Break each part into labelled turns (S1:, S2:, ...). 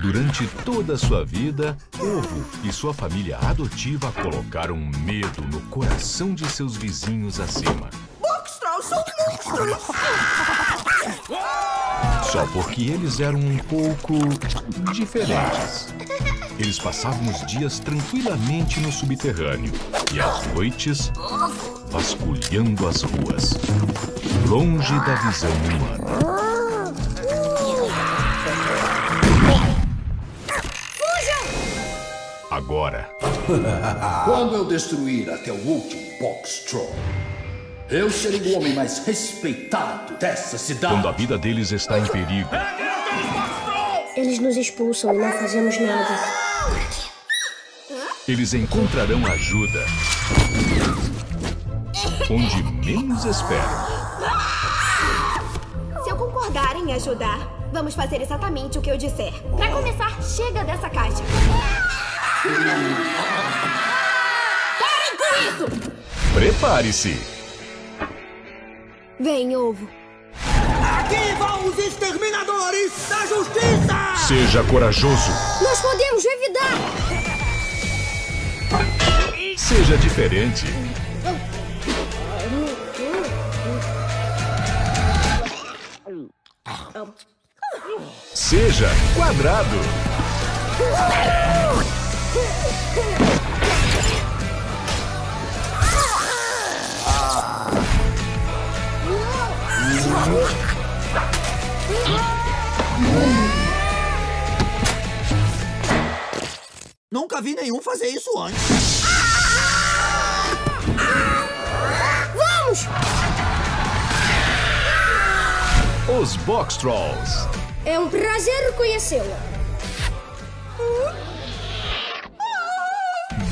S1: Durante toda a sua vida, Ovo e sua família adotiva colocaram medo no coração de seus vizinhos acima.
S2: Boxtrolls são monstros!
S1: Só porque eles eram um pouco diferentes. Eles passavam os dias tranquilamente no subterrâneo e as noites vasculhando as ruas, longe da visão humana. Agora,
S3: Quando eu destruir até o último Box Troll, eu serei o homem mais respeitado dessa cidade.
S1: quando a vida deles está em perigo,
S4: Eles nos expulsam e não fazemos nada.
S1: eles encontrarão ajuda onde menos esperam.
S5: Se eu concordar em ajudar, vamos fazer exatamente o que eu disser. Pra começar, chega dessa caixa.
S1: Prepare-se!
S5: Vem, ovo.
S2: Aqui vão os exterminadores da justiça!
S1: Seja corajoso,
S4: Nós podemos revidar!
S1: seja diferente. Seja quadrado.
S2: Nunca vi nenhum fazer isso antes.
S4: Vamos!
S1: Os Box Trolls.
S4: É um prazer conhecê-la.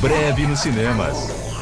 S1: Breve nos cinemas.